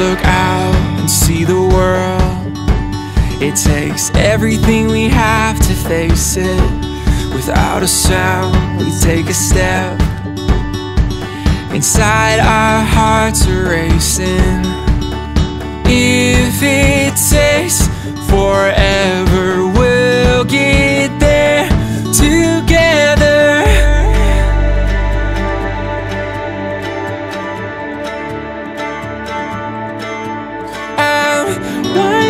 look out and see the world. It takes everything we have to face it. Without a sound, we take a step. Inside our hearts are racing. If it I'm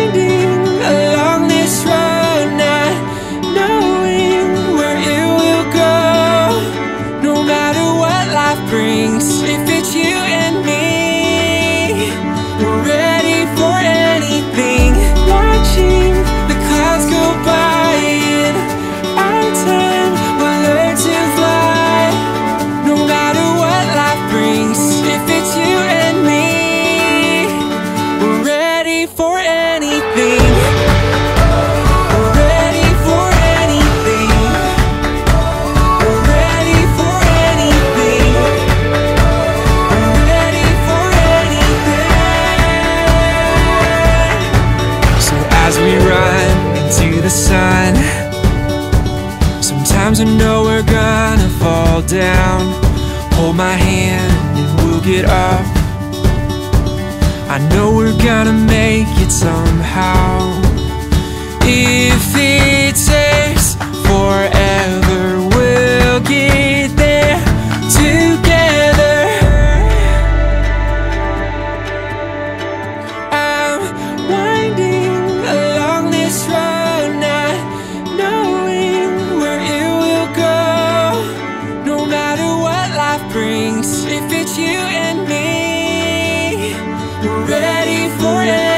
for anything. We're ready for anything. We're ready for anything. We're ready for anything. So as we run into the sun, sometimes I know we're gonna fall down. Hold my hand and we'll get up. I know we're gonna make it somehow. If it takes forever We'll get there together. I'm one ready for it.